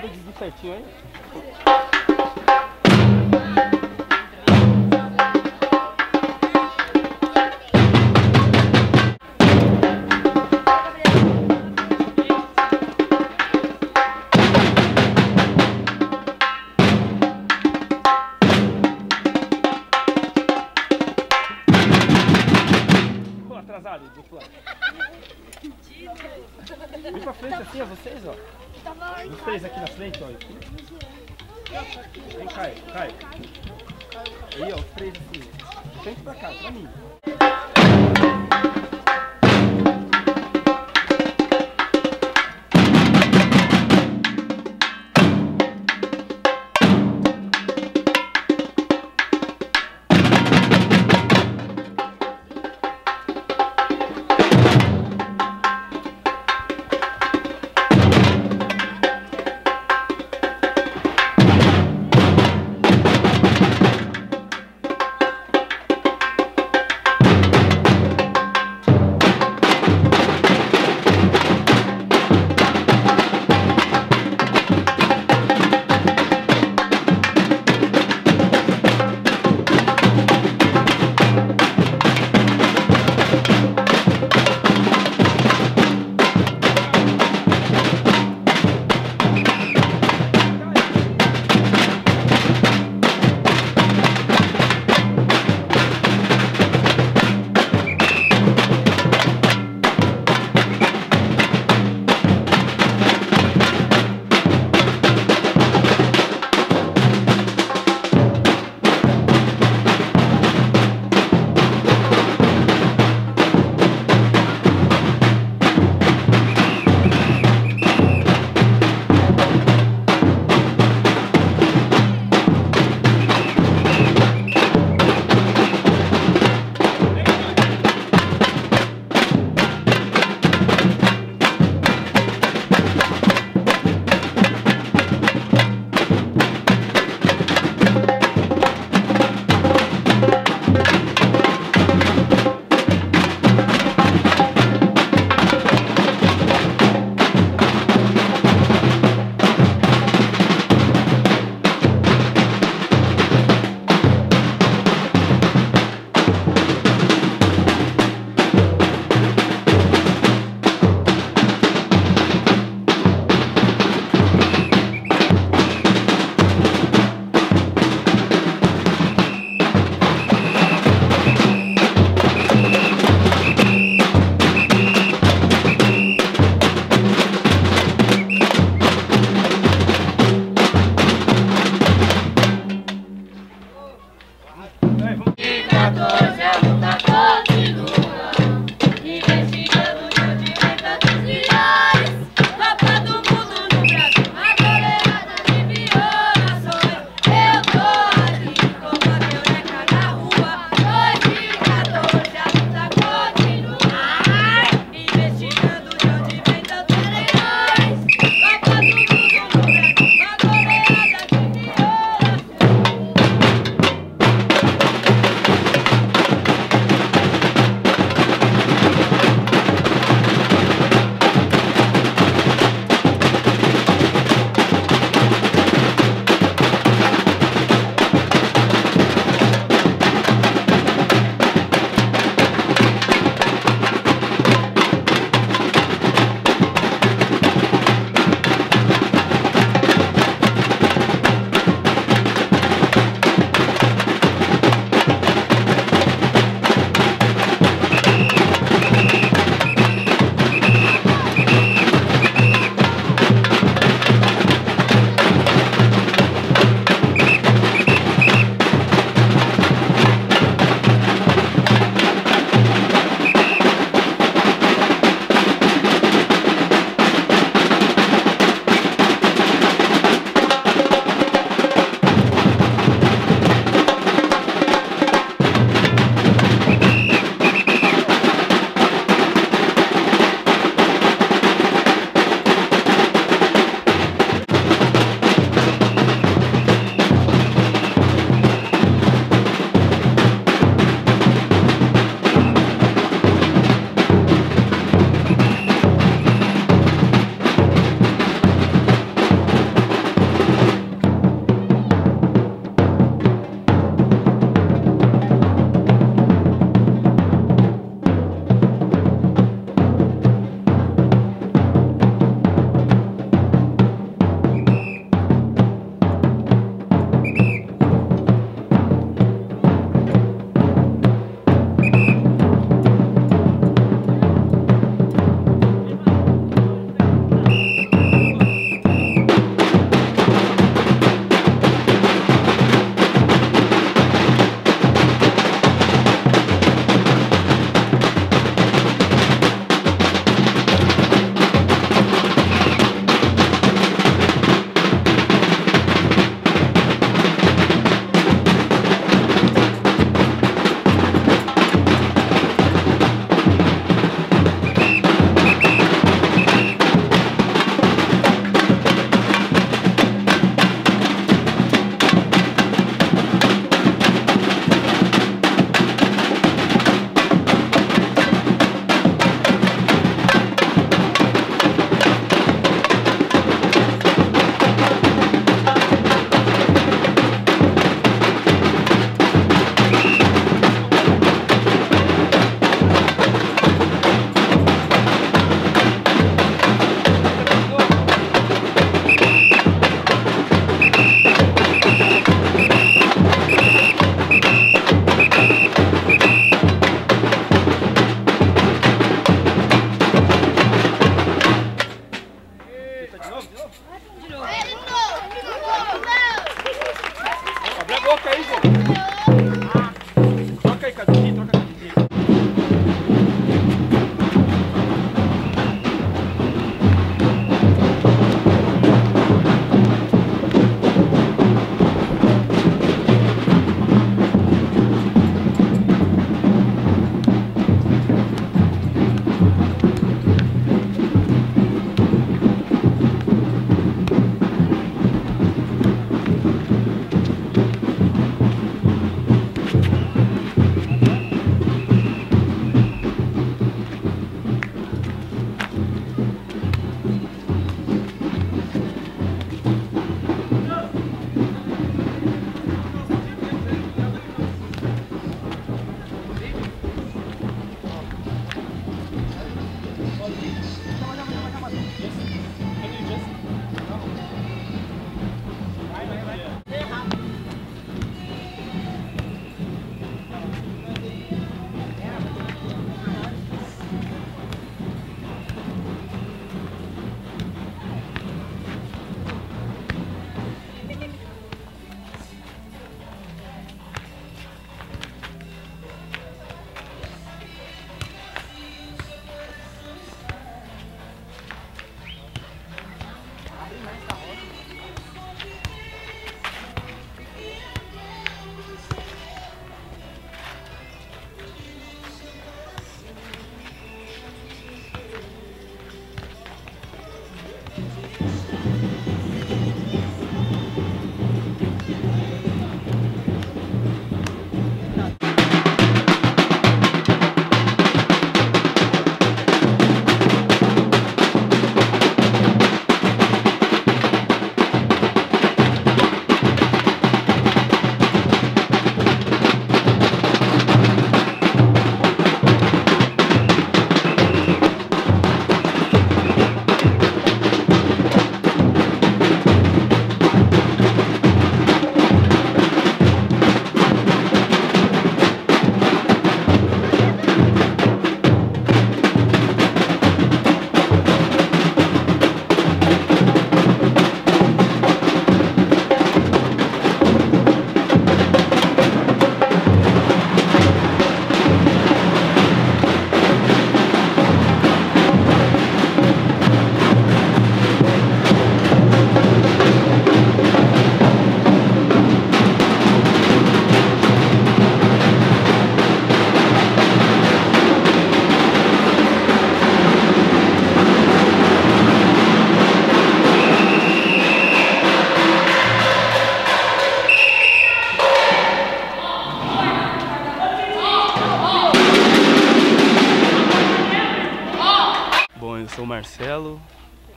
corda de certinho aí. Atrasado, do outro lado. Vem pra frente assim, ó, vocês, ó. Três aqui na frente, ó. Vem, Caio, Caio. Aí, ó, os três assim. Frente pra cá, pra mim.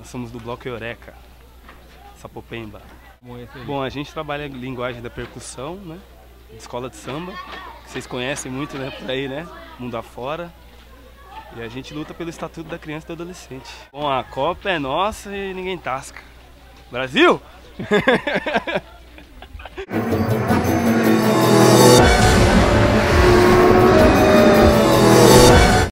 Somos do Bloco Eureka, Sapopemba. Bom, a gente trabalha linguagem da percussão, né? de Escola de samba, que vocês conhecem muito, né, por aí, né? Mundo afora. E a gente luta pelo estatuto da criança e do adolescente. Bom, a Copa é nossa e ninguém tasca. Brasil!